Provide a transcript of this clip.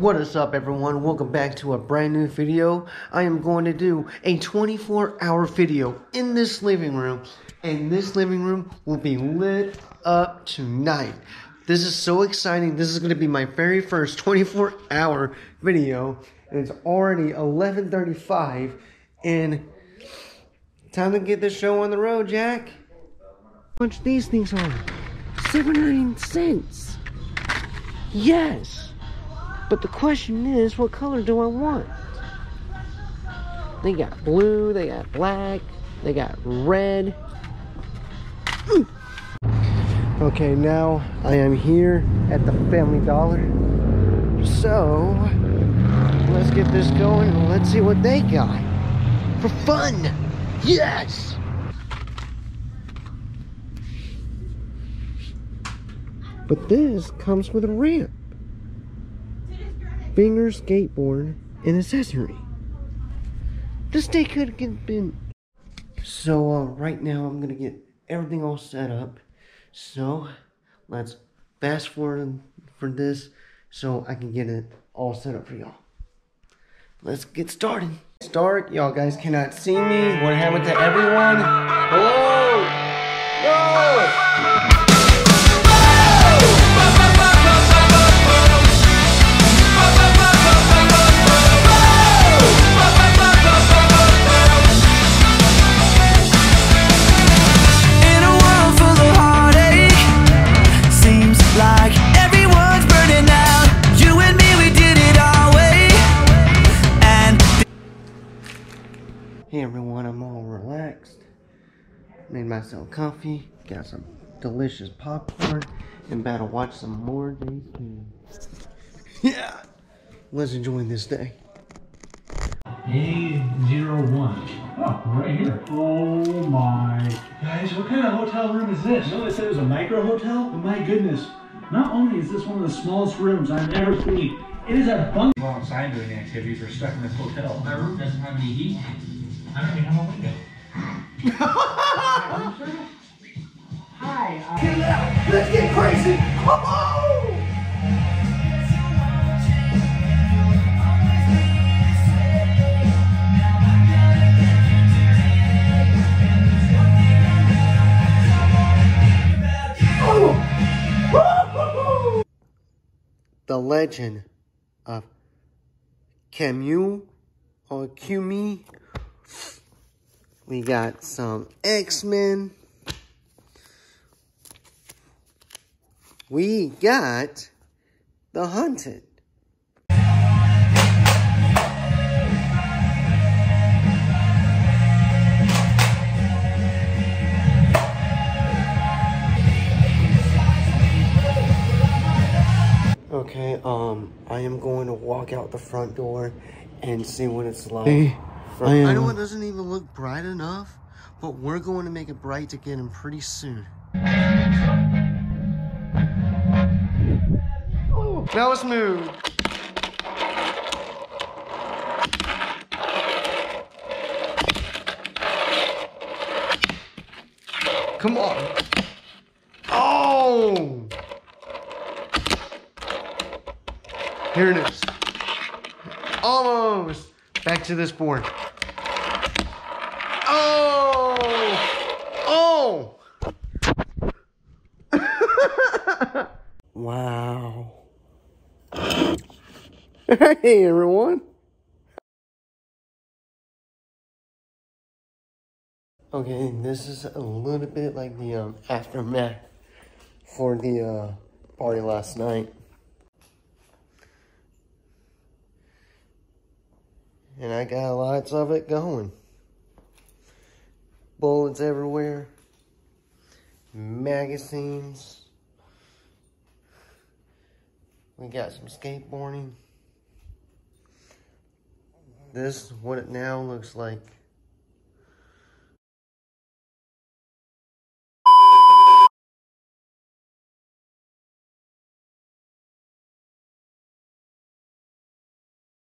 What is up everyone? Welcome back to a brand new video. I am going to do a 24 hour video in this living room and this living room will be lit up tonight. This is so exciting. This is going to be my very first 24 hour video and it's already 11:35 and time to get this show on the road, Jack. How much these things are? 79 cents. Yes. But the question is, what color do I want? They got blue, they got black, they got red. Okay, now I am here at the Family Dollar. So, let's get this going and let's see what they got. For fun! Yes! But this comes with a ramp finger skateboard and accessory. This day could have been. So uh, right now I'm gonna get everything all set up. So let's fast forward for this so I can get it all set up for y'all. Let's get started. Start, y'all guys cannot see me. What happened to everyone? Hello? No! Hey everyone, I'm all relaxed. Made myself comfy. Got some delicious popcorn. And about to watch some more Days Yeah! Let's enjoy this day. A01. Oh, right here. Oh my. Guys, what kind of hotel room is this? You know they said it was a micro hotel? Oh my goodness. Not only is this one of the smallest rooms I've ever seen, it is a bunk. Go outside doing activities. We're stuck in this hotel. My room doesn't have any heat. I don't even have a window. Hi. Get it out! Let's get crazy! Oh! The legend of Camus or Cumi we got some X-Men. We got The Hunted. Okay, um, I am going to walk out the front door and see what it's like. Hey. I, I know it doesn't even look bright enough, but we're going to make it bright to get him pretty soon. Now that was smooth. Come on. Oh! Here it is. Almost. Back to this board. Oh! Oh! wow. hey, everyone. Okay, this is a little bit like the um, aftermath for the uh, party last night. And I got lots of it going bullets everywhere, magazines. We got some skateboarding. This is what it now looks like